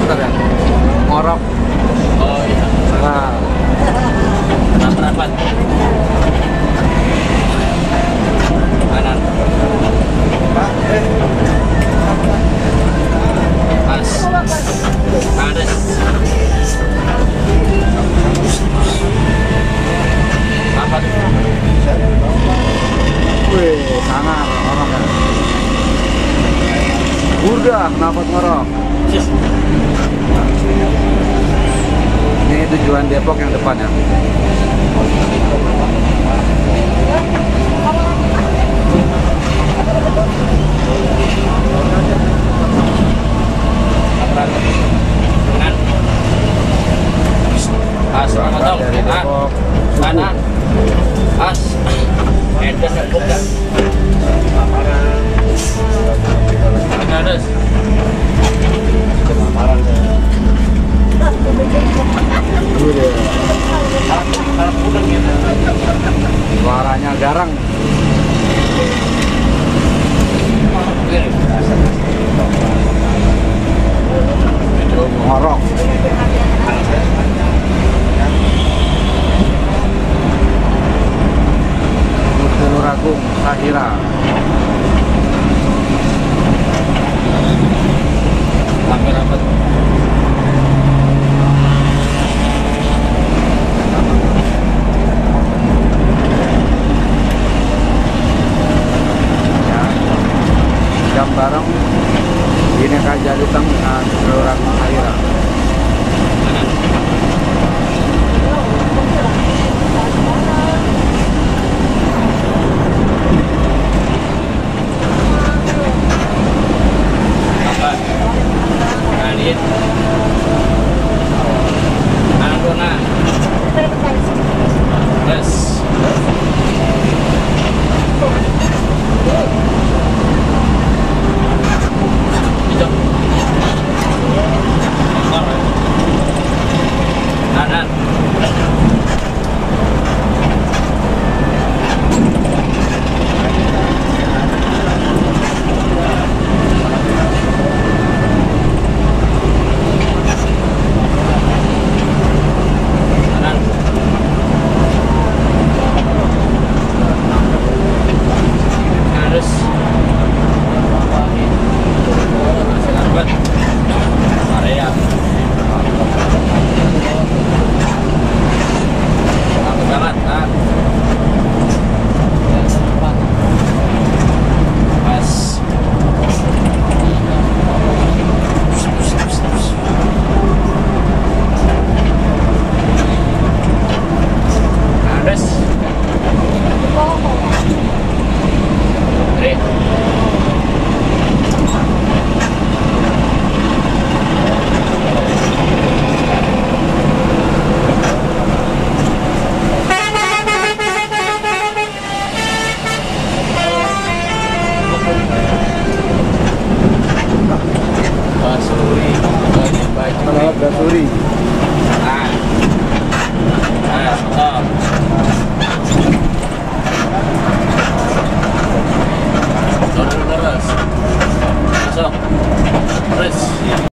bentar ya. Ngorok. Oh iya. Nah. Kenapa kenapa kanan pas panas apa Wih, sangat ngorok ya. Udah, kenapa ngorok? Ini tujuan Depok yang depan ya. As, Depok. kanan. Edas. Suaranya garang. Ngorok. bareng-bareng ini Neka Jalitang dengan Kelurahan Mahaira. Yes. Eso. Tres.